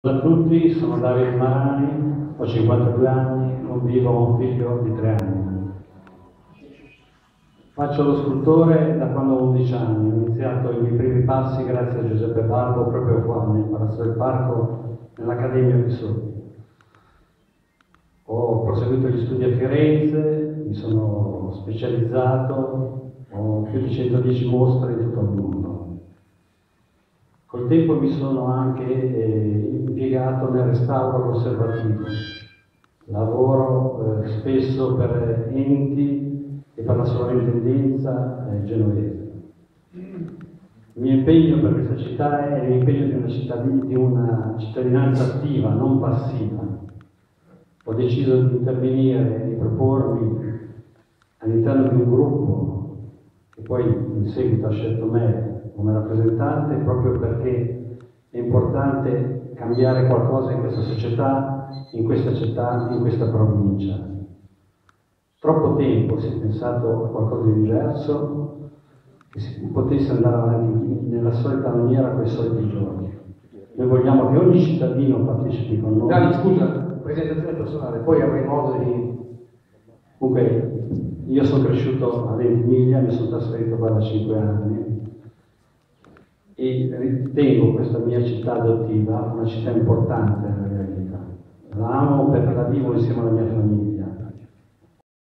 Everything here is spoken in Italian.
Ciao a tutti, sono Davide Marani, ho 52 anni, convivo con un figlio di 3 anni. Faccio lo scultore da quando ho 11 anni, ho iniziato i miei primi passi grazie a Giuseppe Barbo proprio qua nel Palazzo del Parco, nell'Accademia qui sotto. Ho proseguito gli studi a Firenze, mi sono specializzato, ho più di 110 mostre in tutto il mondo. Col tempo mi sono anche eh, impiegato nel restauro conservativo. Lavoro eh, spesso per enti e per la sovrintendenza eh, genovese. Il mio impegno per questa città è l'impegno di una, cittadin- di una cittadinanza attiva, non passiva. Ho deciso di intervenire, di propormi all'interno di un gruppo che poi in seguito ha scelto me come rappresentante proprio perché è importante cambiare qualcosa in questa società, in questa città, in questa provincia. Troppo tempo si è pensato a qualcosa di diverso, che si potesse andare avanti nella solita maniera con i soliti giorni. Noi vogliamo che ogni cittadino partecipi con noi. Dani, scusa, presentazione personale, poi avrai modo di... Comunque, io sono cresciuto a Ventimiglia, mi sono trasferito qua da 5 anni e ritengo questa mia città adottiva una città importante nella mia vita. La amo perché la vivo insieme alla mia.